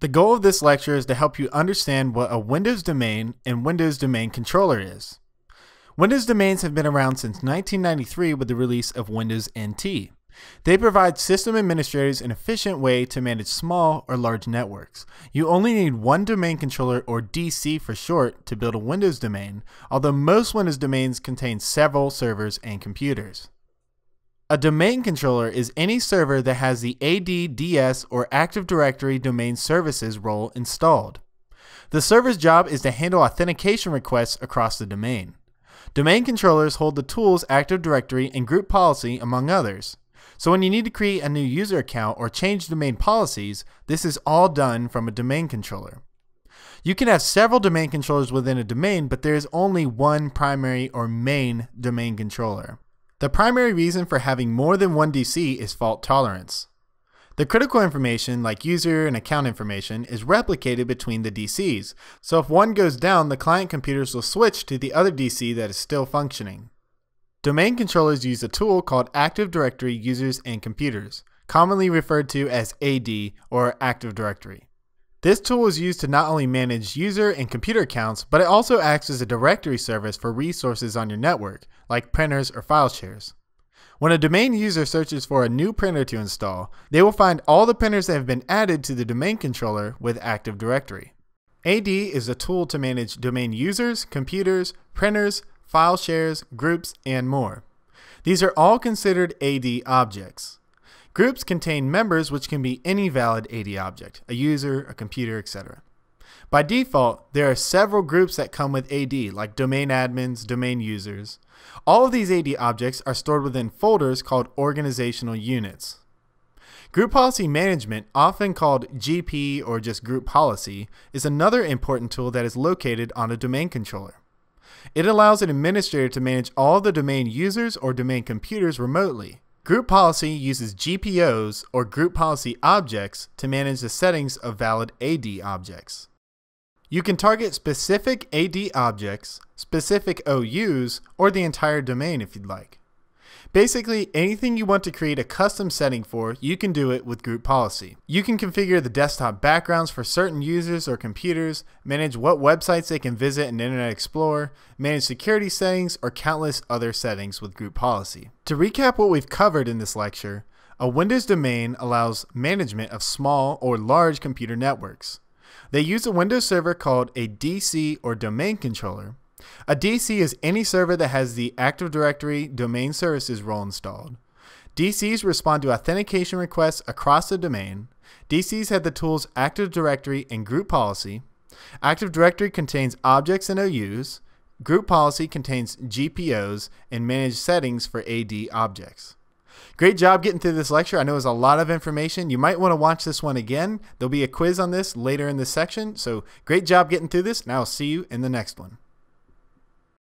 The goal of this lecture is to help you understand what a Windows domain and Windows Domain Controller is. Windows domains have been around since 1993 with the release of Windows NT. They provide system administrators an efficient way to manage small or large networks. You only need one domain controller or DC for short to build a Windows domain, although most Windows domains contain several servers and computers. A domain controller is any server that has the AD, DS, or Active Directory domain services role installed. The server's job is to handle authentication requests across the domain. Domain controllers hold the tools Active Directory and group policy, among others. So when you need to create a new user account or change domain policies, this is all done from a domain controller. You can have several domain controllers within a domain, but there is only one primary or main domain controller. The primary reason for having more than one DC is fault tolerance. The critical information, like user and account information, is replicated between the DCs, so if one goes down, the client computers will switch to the other DC that is still functioning. Domain controllers use a tool called Active Directory Users and Computers, commonly referred to as AD or Active Directory. This tool is used to not only manage user and computer accounts, but it also acts as a directory service for resources on your network, like printers or file shares. When a domain user searches for a new printer to install, they will find all the printers that have been added to the domain controller with Active Directory. AD is a tool to manage domain users, computers, printers, file shares, groups, and more. These are all considered AD objects. Groups contain members which can be any valid AD object, a user, a computer, etc. By default, there are several groups that come with AD, like domain admins, domain users. All of these AD objects are stored within folders called organizational units. Group policy management, often called GP or just group policy, is another important tool that is located on a domain controller. It allows an administrator to manage all the domain users or domain computers remotely. Group policy uses GPOs or group policy objects to manage the settings of valid AD objects. You can target specific AD objects, specific OUs, or the entire domain if you'd like. Basically, anything you want to create a custom setting for, you can do it with group policy. You can configure the desktop backgrounds for certain users or computers, manage what websites they can visit in Internet Explorer, manage security settings, or countless other settings with group policy. To recap what we've covered in this lecture, a Windows domain allows management of small or large computer networks. They use a Windows server called a DC or domain controller a DC is any server that has the Active Directory domain services role installed. DCs respond to authentication requests across the domain. DCs have the tools Active Directory and Group Policy. Active Directory contains objects and OUs. Group Policy contains GPOs and managed settings for AD objects. Great job getting through this lecture. I know it was a lot of information. You might want to watch this one again. There'll be a quiz on this later in this section. So great job getting through this, and I'll see you in the next one.